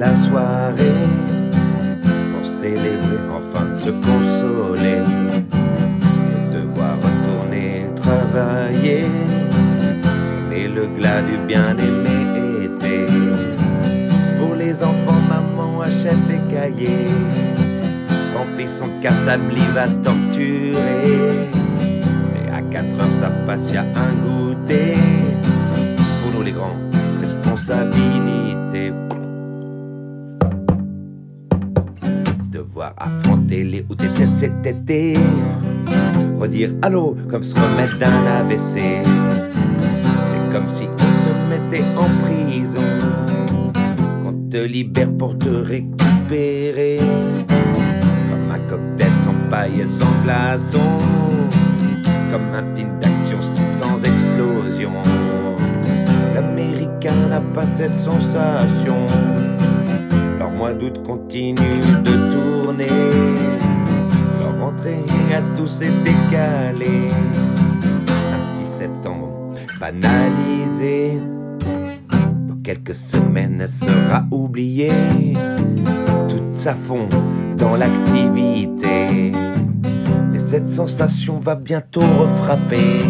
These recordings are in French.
la soirée pour célébrer, enfin se consoler, et devoir retourner travailler, c'est le glas du bien-aimé été. Pour les enfants, maman achète les cahiers, remplit son cartable, il va se torturer, et à 4 heures ça passe, y a un goûter. Devoir affronter les où t'étais cet été. Redire allô comme se remettre d'un AVC. C'est comme si on te mettait en prison. Qu'on te libère pour te récupérer. Comme un cocktail sans paille et sans glaçon. Comme un film d'action sans explosion. L'américain n'a pas cette sensation. Leur mois d'août continue de tourner. Septembre banalisé. Dans quelques semaines, elle sera oubliée. Toute sa fond dans l'activité. Mais cette sensation va bientôt refrapper.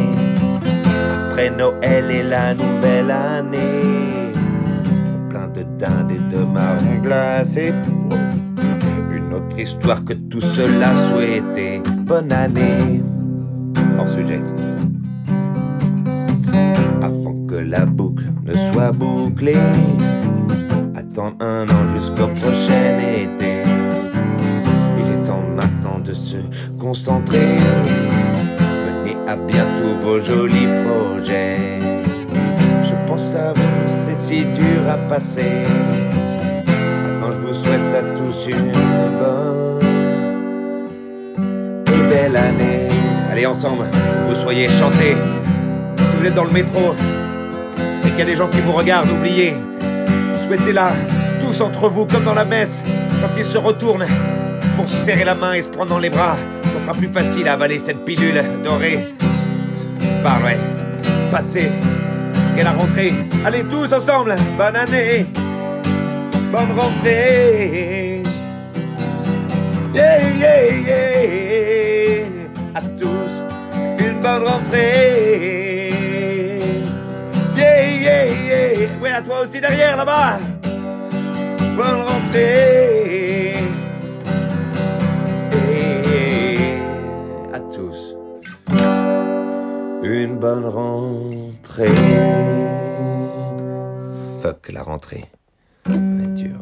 Après Noël et la nouvelle année. Plein de dindes et de marrons glacés. Une autre histoire que tout cela souhaitait. Bonne année. Hors sujet. Bouclée. Attendre un an jusqu'au prochain été. Il est temps maintenant de se concentrer. Menez à bien tous vos jolis projets. Je pense à vous, c'est si dur à passer. Maintenant, je vous souhaite à tous une bonne et belle année. Allez, ensemble, vous soyez chantés. Si vous êtes dans le métro y a des gens qui vous regardent, oubliez. Souhaitez-la tous entre vous comme dans la messe. Quand ils se retournent pour se serrer la main et se prendre dans les bras, ça sera plus facile à avaler cette pilule dorée. Parlez, passez, et la rentrée. Allez tous ensemble, bonne année, bonne rentrée. Yeah, yeah, yeah. À tous, une bonne rentrée. Toi aussi derrière là-bas. Bonne rentrée. Et à tous, une bonne rentrée. Fuck la rentrée. Dur.